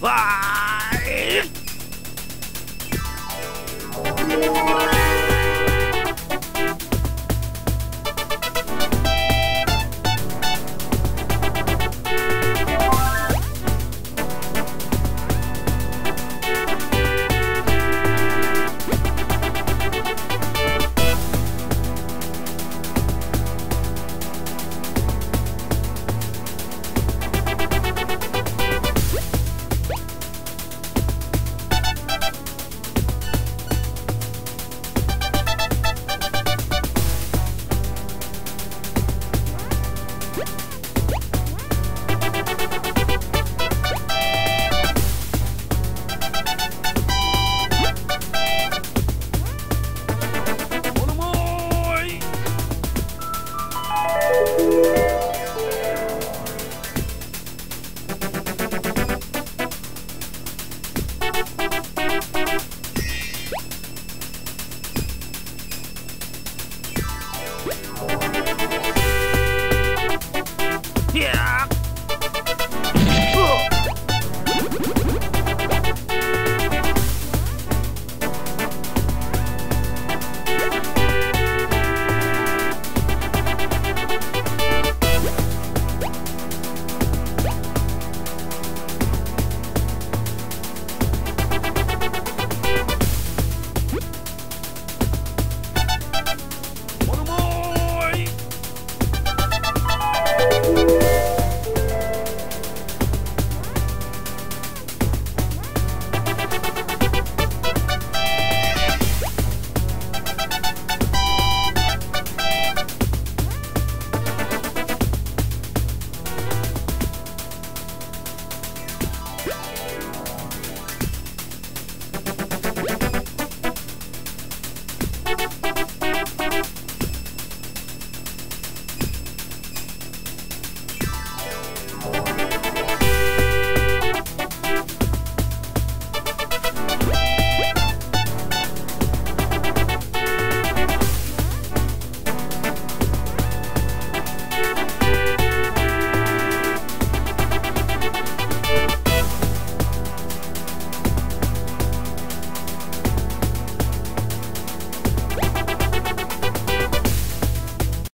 Bye!